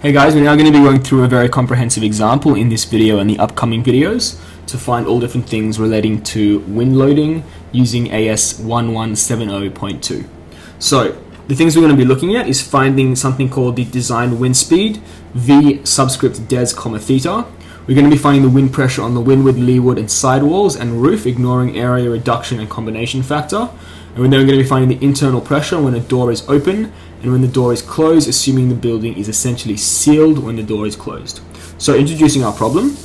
Hey guys, we're now going to be going through a very comprehensive example in this video and the upcoming videos to find all different things relating to wind loading using AS 1170.2. So, the things we're going to be looking at is finding something called the design wind speed, V subscript des comma theta. We're going to be finding the wind pressure on the windward, leeward and sidewalls and roof, ignoring area reduction and combination factor. And we're then going to be finding the internal pressure when a door is open and when the door is closed, assuming the building is essentially sealed when the door is closed. So introducing our problem,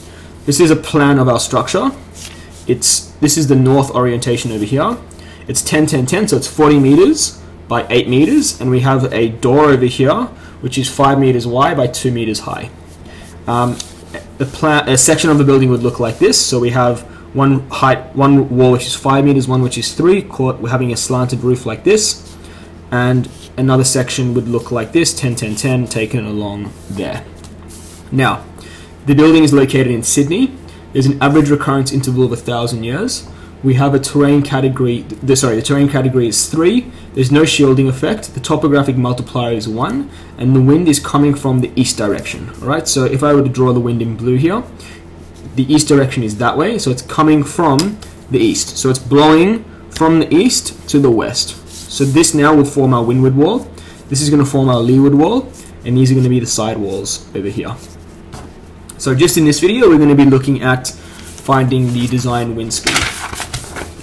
this is a plan of our structure. It's This is the north orientation over here. It's 10, 10, 10, so it's 40 meters by 8 meters, and we have a door over here, which is 5 meters wide by 2 meters high. Um, the plan, a section of the building would look like this. So we have one height, one wall which is 5 meters, one which is 3. We're having a slanted roof like this, and another section would look like this 10 10 10 taken along there now the building is located in Sydney there's an average recurrence interval of a thousand years we have a terrain category the, sorry the terrain category is 3 there's no shielding effect the topographic multiplier is 1 and the wind is coming from the east direction alright so if I were to draw the wind in blue here the east direction is that way so it's coming from the east so it's blowing from the east to the west so this now will form our windward wall. This is going to form our leeward wall. And these are going to be the side walls over here. So just in this video, we're going to be looking at finding the design wind speed.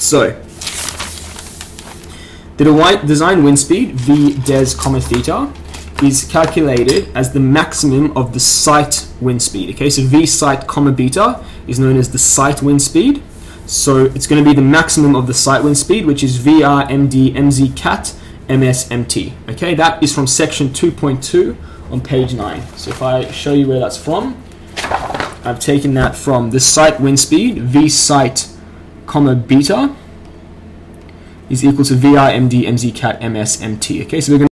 So the design wind speed, V des comma theta, is calculated as the maximum of the site wind speed. Okay, so V site comma beta is known as the site wind speed. So it's going to be the maximum of the site wind speed, which is VR, MD, MZ, CAT, MS, MT. Okay, that is from section 2.2 on page 9. So if I show you where that's from, I've taken that from the site wind speed, V site, comma beta, is equal to VR, MD, MZ, CAT, MS, MT. Okay, so we're going